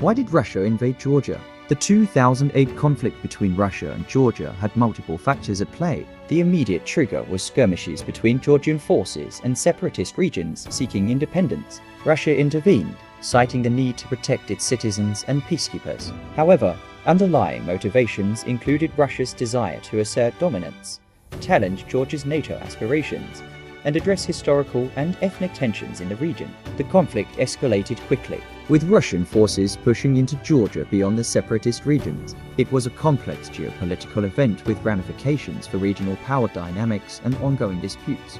Why did Russia invade Georgia? The 2008 conflict between Russia and Georgia had multiple factors at play. The immediate trigger was skirmishes between Georgian forces and separatist regions seeking independence. Russia intervened, citing the need to protect its citizens and peacekeepers. However, underlying motivations included Russia's desire to assert dominance, challenge Georgia's NATO aspirations, and address historical and ethnic tensions in the region. The conflict escalated quickly, with Russian forces pushing into Georgia beyond the separatist regions. It was a complex geopolitical event with ramifications for regional power dynamics and ongoing disputes.